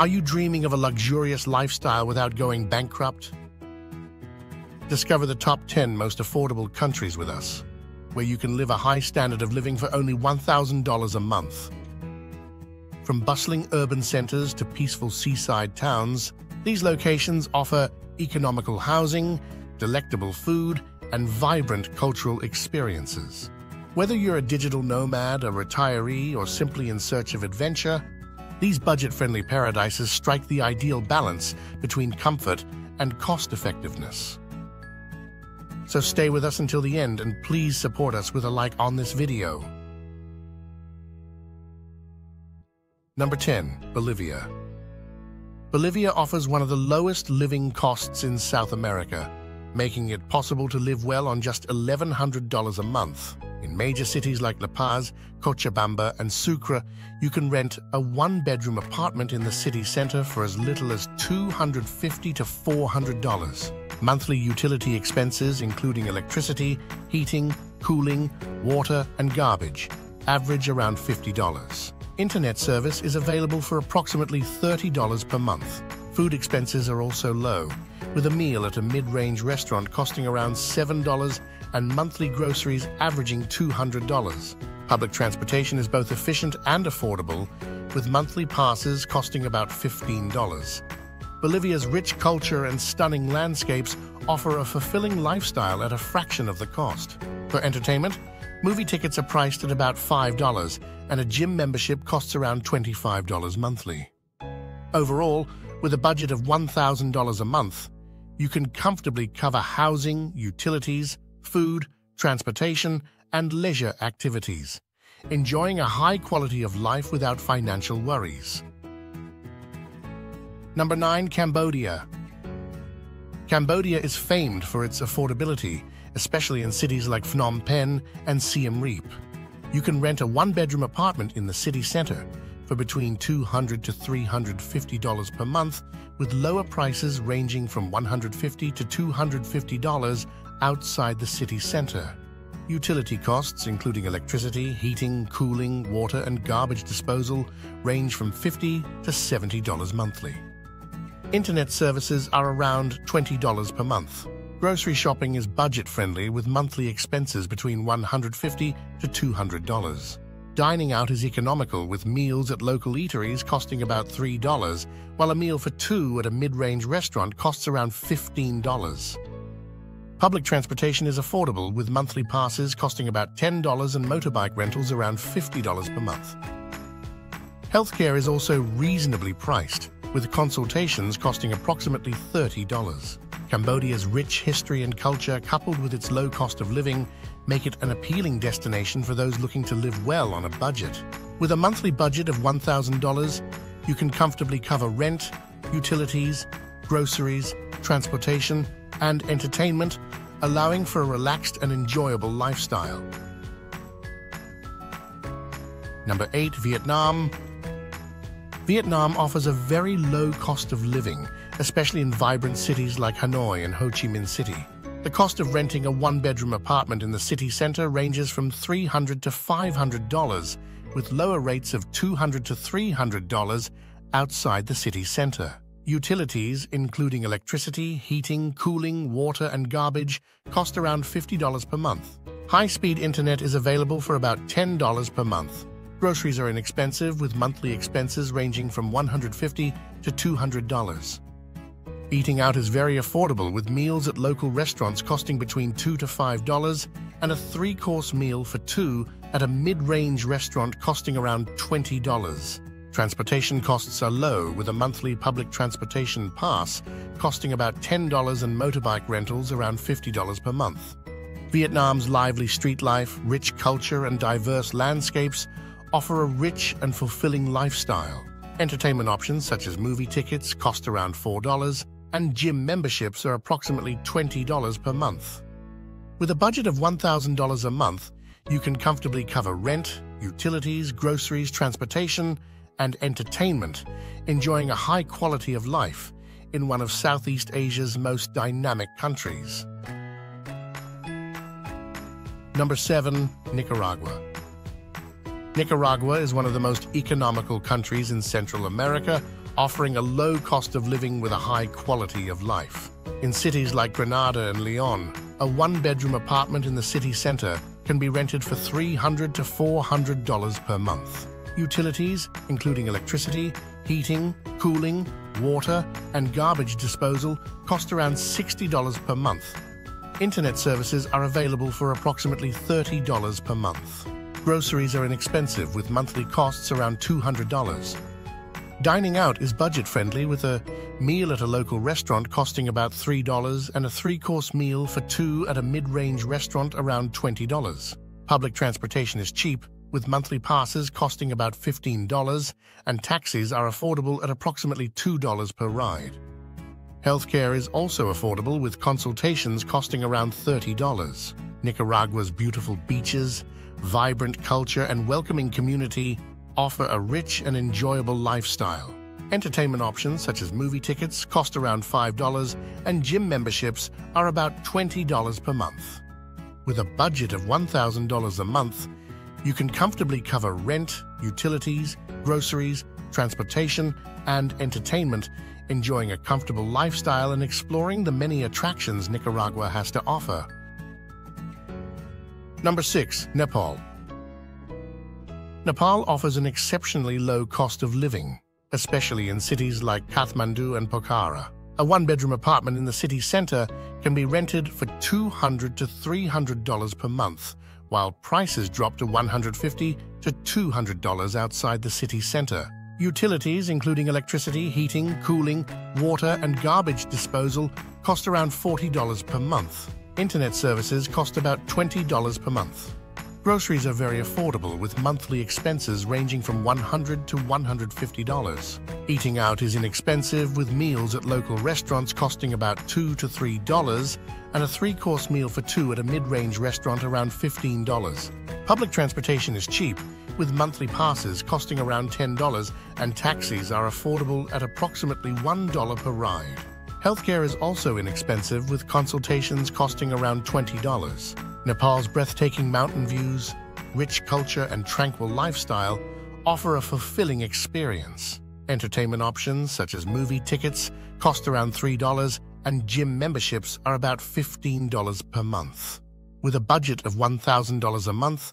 Are you dreaming of a luxurious lifestyle without going bankrupt? Discover the top 10 most affordable countries with us, where you can live a high standard of living for only $1,000 a month. From bustling urban centers to peaceful seaside towns, these locations offer economical housing, delectable food, and vibrant cultural experiences. Whether you're a digital nomad, a retiree, or simply in search of adventure, these budget-friendly paradises strike the ideal balance between comfort and cost-effectiveness. So stay with us until the end and please support us with a like on this video. Number 10. Bolivia Bolivia offers one of the lowest living costs in South America, making it possible to live well on just $1,100 a month. In major cities like La Paz, Cochabamba, and Sucre, you can rent a one-bedroom apartment in the city center for as little as $250 to $400. Monthly utility expenses, including electricity, heating, cooling, water, and garbage, average around $50. Internet service is available for approximately $30 per month. Food expenses are also low, with a meal at a mid-range restaurant costing around $7 and monthly groceries averaging $200. Public transportation is both efficient and affordable, with monthly passes costing about $15. Bolivia's rich culture and stunning landscapes offer a fulfilling lifestyle at a fraction of the cost. For entertainment, movie tickets are priced at about $5, and a gym membership costs around $25 monthly. Overall, with a budget of $1,000 a month, you can comfortably cover housing, utilities, food, transportation, and leisure activities, enjoying a high quality of life without financial worries. Number 9. Cambodia Cambodia is famed for its affordability, especially in cities like Phnom Penh and Siem Reap. You can rent a one-bedroom apartment in the city center for between 200 to $350 per month, with lower prices ranging from $150 to $250 outside the city center. Utility costs, including electricity, heating, cooling, water, and garbage disposal, range from $50 to $70 monthly. Internet services are around $20 per month. Grocery shopping is budget-friendly with monthly expenses between $150 to $200. Dining out is economical with meals at local eateries costing about $3, while a meal for two at a mid-range restaurant costs around $15. Public transportation is affordable with monthly passes costing about $10 and motorbike rentals around $50 per month. Healthcare is also reasonably priced, with consultations costing approximately $30. Cambodia's rich history and culture, coupled with its low cost of living, make it an appealing destination for those looking to live well on a budget. With a monthly budget of $1,000, you can comfortably cover rent, utilities, groceries, transportation, and entertainment, allowing for a relaxed and enjoyable lifestyle. Number 8. Vietnam Vietnam offers a very low cost of living, especially in vibrant cities like Hanoi and Ho Chi Minh City. The cost of renting a one-bedroom apartment in the city center ranges from $300 to $500, with lower rates of $200 to $300 outside the city center. Utilities, including electricity, heating, cooling, water, and garbage, cost around $50 per month. High-speed internet is available for about $10 per month. Groceries are inexpensive, with monthly expenses ranging from 150 to $200. Eating out is very affordable, with meals at local restaurants costing between 2 to $5 and a three-course meal for two at a mid-range restaurant costing around $20. Transportation costs are low, with a monthly public transportation pass costing about $10 and motorbike rentals around $50 per month. Vietnam's lively street life, rich culture, and diverse landscapes offer a rich and fulfilling lifestyle. Entertainment options such as movie tickets cost around $4, and gym memberships are approximately $20 per month. With a budget of $1,000 a month, you can comfortably cover rent, utilities, groceries, transportation, and entertainment, enjoying a high quality of life in one of Southeast Asia's most dynamic countries. Number 7. Nicaragua Nicaragua is one of the most economical countries in Central America, offering a low cost of living with a high quality of life. In cities like Granada and Leon, a one-bedroom apartment in the city center can be rented for $300 to $400 per month. Utilities, including electricity, heating, cooling, water, and garbage disposal, cost around $60 per month. Internet services are available for approximately $30 per month. Groceries are inexpensive, with monthly costs around $200. Dining out is budget-friendly, with a meal at a local restaurant costing about $3 and a three-course meal for two at a mid-range restaurant around $20. Public transportation is cheap, with monthly passes costing about $15, and taxis are affordable at approximately $2 per ride. Healthcare is also affordable, with consultations costing around $30. Nicaragua's beautiful beaches, vibrant culture, and welcoming community offer a rich and enjoyable lifestyle. Entertainment options such as movie tickets cost around $5 and gym memberships are about $20 per month. With a budget of $1,000 a month, you can comfortably cover rent, utilities, groceries, transportation, and entertainment, enjoying a comfortable lifestyle and exploring the many attractions Nicaragua has to offer. Number 6. Nepal Nepal offers an exceptionally low cost of living, especially in cities like Kathmandu and Pokhara. A one-bedroom apartment in the city center can be rented for $200 to $300 per month, while prices drop to $150 to $200 outside the city center. Utilities, including electricity, heating, cooling, water, and garbage disposal, cost around $40 per month. Internet services cost about $20 per month. Groceries are very affordable, with monthly expenses ranging from 100 to $150. Eating out is inexpensive, with meals at local restaurants costing about 2 to $3 and a three-course meal for two at a mid-range restaurant around $15. Public transportation is cheap, with monthly passes costing around $10 and taxis are affordable at approximately $1 per ride. Healthcare is also inexpensive, with consultations costing around $20. Nepal's breathtaking mountain views, rich culture, and tranquil lifestyle offer a fulfilling experience. Entertainment options such as movie tickets cost around $3 and gym memberships are about $15 per month. With a budget of $1,000 a month,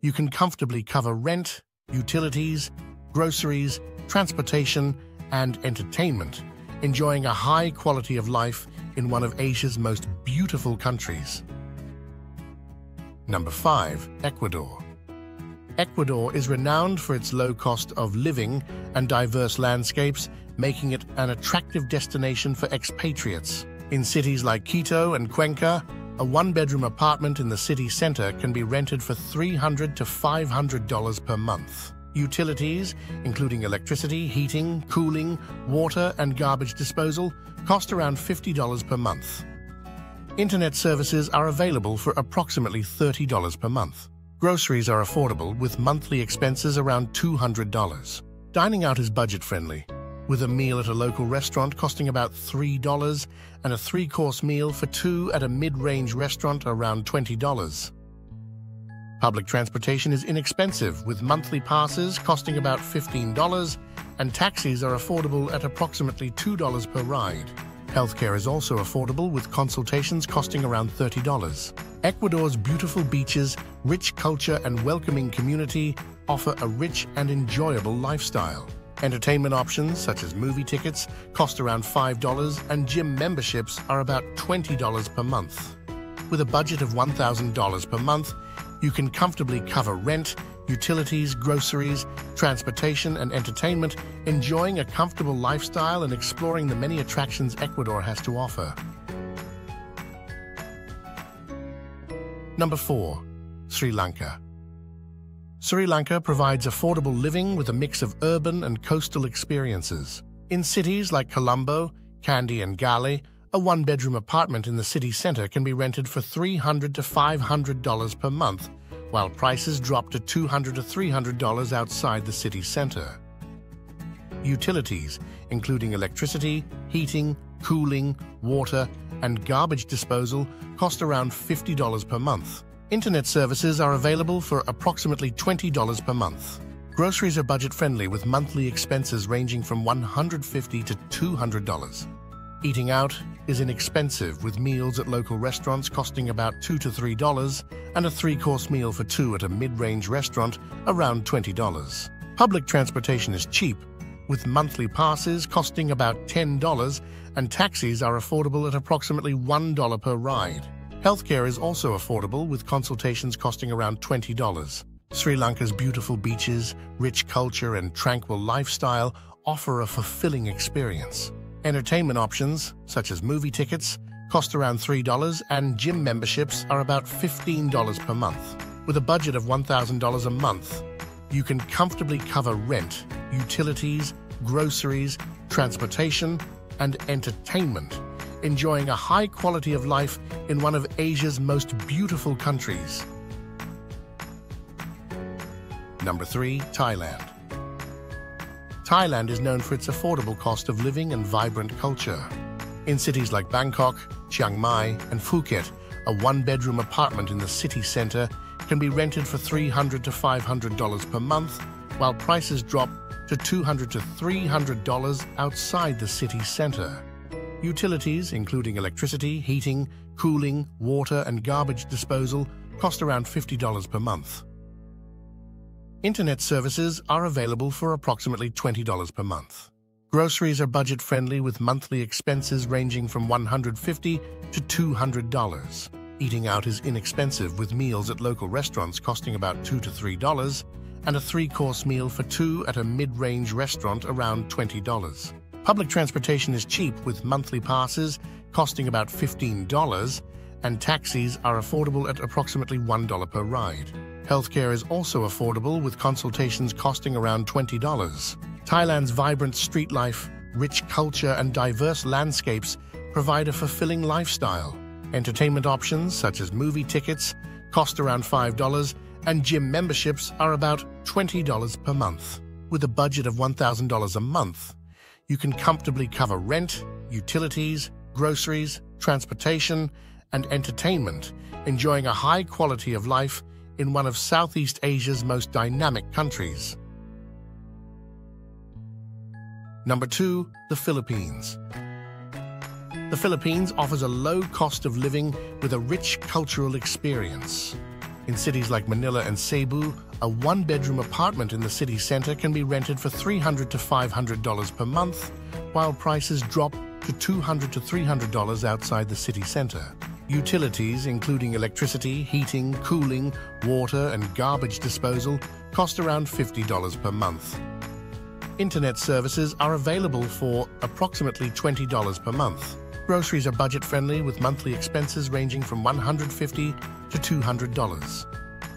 you can comfortably cover rent, utilities, groceries, transportation, and entertainment, enjoying a high quality of life in one of Asia's most beautiful countries. Number 5. Ecuador Ecuador is renowned for its low cost of living and diverse landscapes, making it an attractive destination for expatriates. In cities like Quito and Cuenca, a one-bedroom apartment in the city center can be rented for 300 to $500 per month. Utilities, including electricity, heating, cooling, water, and garbage disposal, cost around $50 per month. Internet services are available for approximately $30 per month. Groceries are affordable with monthly expenses around $200. Dining out is budget-friendly, with a meal at a local restaurant costing about $3 and a three-course meal for two at a mid-range restaurant around $20. Public transportation is inexpensive, with monthly passes costing about $15 and taxis are affordable at approximately $2 per ride. Healthcare is also affordable with consultations costing around $30. Ecuador's beautiful beaches, rich culture and welcoming community offer a rich and enjoyable lifestyle. Entertainment options such as movie tickets cost around $5 and gym memberships are about $20 per month. With a budget of $1,000 per month, you can comfortably cover rent, utilities, groceries, transportation, and entertainment, enjoying a comfortable lifestyle and exploring the many attractions Ecuador has to offer. Number 4. Sri Lanka Sri Lanka provides affordable living with a mix of urban and coastal experiences. In cities like Colombo, Kandy, and Galle, a one-bedroom apartment in the city center can be rented for $300 to $500 per month while prices drop to $200 to $300 outside the city center. Utilities, including electricity, heating, cooling, water, and garbage disposal, cost around $50 per month. Internet services are available for approximately $20 per month. Groceries are budget-friendly with monthly expenses ranging from $150 to $200. Eating out is inexpensive with meals at local restaurants costing about 2 to $3 and a three-course meal for two at a mid-range restaurant around $20. Public transportation is cheap with monthly passes costing about $10 and taxis are affordable at approximately $1 per ride. Healthcare is also affordable with consultations costing around $20. Sri Lanka's beautiful beaches, rich culture and tranquil lifestyle offer a fulfilling experience. Entertainment options, such as movie tickets, cost around $3 and gym memberships are about $15 per month. With a budget of $1,000 a month, you can comfortably cover rent, utilities, groceries, transportation, and entertainment, enjoying a high quality of life in one of Asia's most beautiful countries. Number 3. Thailand Thailand is known for its affordable cost of living and vibrant culture. In cities like Bangkok, Chiang Mai, and Phuket, a one-bedroom apartment in the city center can be rented for $300 to $500 per month, while prices drop to $200 to $300 outside the city center. Utilities, including electricity, heating, cooling, water, and garbage disposal, cost around $50 per month. Internet services are available for approximately $20 per month. Groceries are budget-friendly with monthly expenses ranging from 150 to $200. Eating out is inexpensive with meals at local restaurants costing about 2 to $3 and a three-course meal for two at a mid-range restaurant around $20. Public transportation is cheap with monthly passes costing about $15 and taxis are affordable at approximately $1 per ride. Healthcare is also affordable with consultations costing around $20. Thailand's vibrant street life, rich culture and diverse landscapes provide a fulfilling lifestyle. Entertainment options such as movie tickets cost around $5 and gym memberships are about $20 per month. With a budget of $1,000 a month, you can comfortably cover rent, utilities, groceries, transportation, and entertainment, enjoying a high quality of life in one of Southeast Asia's most dynamic countries. Number 2. The Philippines. The Philippines offers a low cost of living with a rich cultural experience. In cities like Manila and Cebu, a one-bedroom apartment in the city center can be rented for $300 to $500 per month, while prices drop to $200 to $300 outside the city center. Utilities, including electricity, heating, cooling, water, and garbage disposal, cost around $50 per month. Internet services are available for approximately $20 per month. Groceries are budget-friendly with monthly expenses ranging from $150 to $200.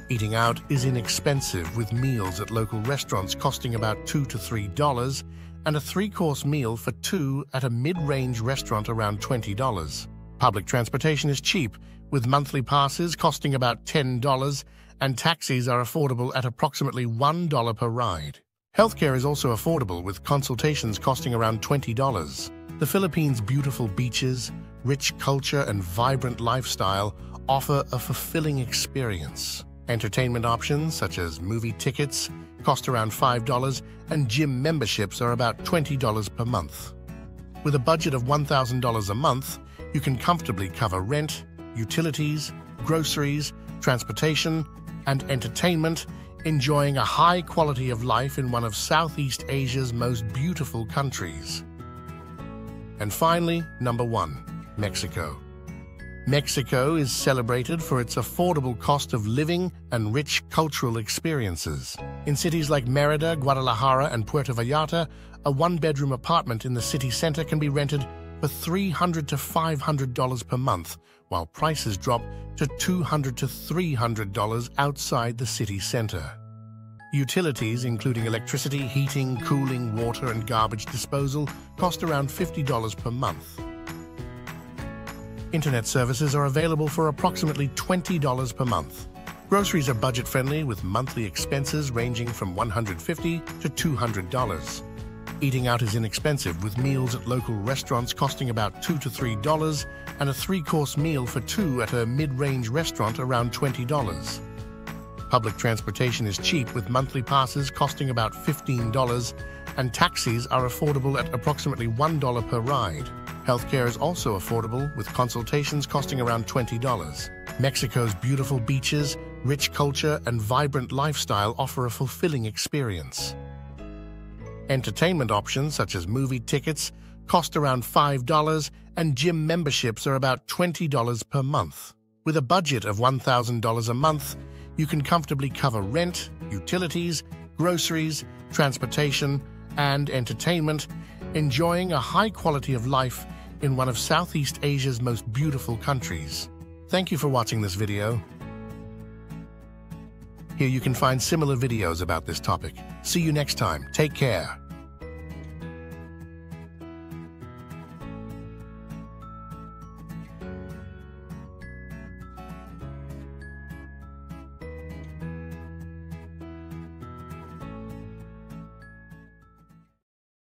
Eating out is inexpensive with meals at local restaurants costing about 2 to $3 and a three-course meal for two at a mid-range restaurant around $20. Public transportation is cheap, with monthly passes costing about $10 and taxis are affordable at approximately $1 per ride. Healthcare is also affordable, with consultations costing around $20. The Philippines' beautiful beaches, rich culture, and vibrant lifestyle offer a fulfilling experience. Entertainment options, such as movie tickets, cost around $5 and gym memberships are about $20 per month. With a budget of $1,000 a month, you can comfortably cover rent, utilities, groceries, transportation, and entertainment, enjoying a high quality of life in one of Southeast Asia's most beautiful countries. And finally, number one, Mexico. Mexico is celebrated for its affordable cost of living and rich cultural experiences. In cities like Merida, Guadalajara, and Puerto Vallarta, a one-bedroom apartment in the city center can be rented for 300 to $500 per month, while prices drop to 200 to $300 outside the city center. Utilities, including electricity, heating, cooling, water, and garbage disposal, cost around $50 per month. Internet services are available for approximately $20 per month. Groceries are budget-friendly with monthly expenses ranging from $150 to $200. Eating out is inexpensive, with meals at local restaurants costing about 2 to $3 and a three-course meal for two at a mid-range restaurant around $20. Public transportation is cheap with monthly passes costing about $15 and taxis are affordable at approximately $1 per ride. Healthcare is also affordable with consultations costing around $20. Mexico's beautiful beaches, rich culture and vibrant lifestyle offer a fulfilling experience. Entertainment options such as movie tickets cost around $5 and gym memberships are about $20 per month. With a budget of $1,000 a month, you can comfortably cover rent, utilities, groceries, transportation, and entertainment, enjoying a high quality of life in one of Southeast Asia's most beautiful countries. Thank you for watching this video. Here you can find similar videos about this topic. See you next time. Take care.